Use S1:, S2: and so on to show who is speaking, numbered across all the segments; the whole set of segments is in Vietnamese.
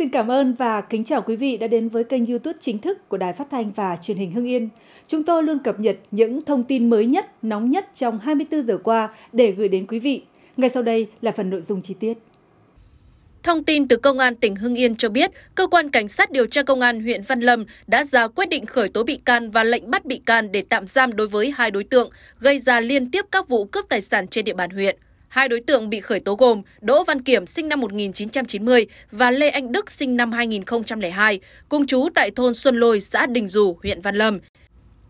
S1: Xin cảm ơn và kính chào quý vị đã đến với kênh YouTube chính thức của Đài Phát thanh và Truyền hình Hưng Yên. Chúng tôi luôn cập nhật những thông tin mới nhất, nóng nhất trong 24 giờ qua để gửi đến quý vị. Ngay sau đây là phần nội dung chi tiết.
S2: Thông tin từ Công an tỉnh Hưng Yên cho biết, Cơ quan Cảnh sát điều tra Công an huyện Văn Lâm đã ra quyết định khởi tố bị can và lệnh bắt bị can để tạm giam đối với hai đối tượng gây ra liên tiếp các vụ cướp tài sản trên địa bàn huyện. Hai đối tượng bị khởi tố gồm Đỗ Văn Kiểm sinh năm 1990 và Lê Anh Đức sinh năm 2002, cùng chú tại thôn Xuân Lôi, xã Đình Dù, huyện Văn Lâm.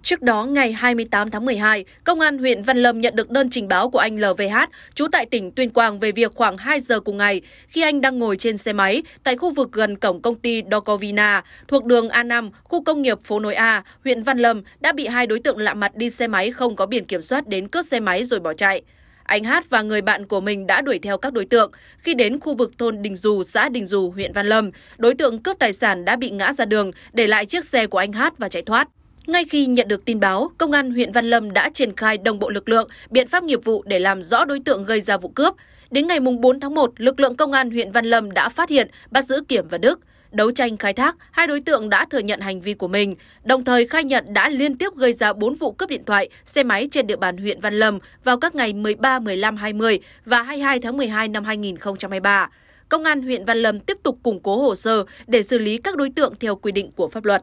S2: Trước đó, ngày 28 tháng 12, Công an huyện Văn Lâm nhận được đơn trình báo của anh LVH, trú tại tỉnh Tuyên Quang về việc khoảng 2 giờ cùng ngày, khi anh đang ngồi trên xe máy tại khu vực gần cổng công ty Docovina, thuộc đường A5, khu công nghiệp phố Nối A, huyện Văn Lâm, đã bị hai đối tượng lạ mặt đi xe máy không có biển kiểm soát đến cướp xe máy rồi bỏ chạy. Anh Hát và người bạn của mình đã đuổi theo các đối tượng. Khi đến khu vực thôn Đình Dù, xã Đình Dù, huyện Văn Lâm, đối tượng cướp tài sản đã bị ngã ra đường, để lại chiếc xe của anh Hát và chạy thoát. Ngay khi nhận được tin báo, Công an huyện Văn Lâm đã triển khai đồng bộ lực lượng, biện pháp nghiệp vụ để làm rõ đối tượng gây ra vụ cướp. Đến ngày 4 tháng 1, lực lượng Công an huyện Văn Lâm đã phát hiện, bắt giữ Kiểm và Đức. Đấu tranh khai thác, hai đối tượng đã thừa nhận hành vi của mình, đồng thời khai nhận đã liên tiếp gây ra 4 vụ cướp điện thoại, xe máy trên địa bàn huyện Văn Lâm vào các ngày 13, 15, 20 và 22 tháng 12 năm 2023. Công an huyện Văn Lâm tiếp tục củng cố hồ sơ để xử lý các đối tượng theo quy định của pháp luật.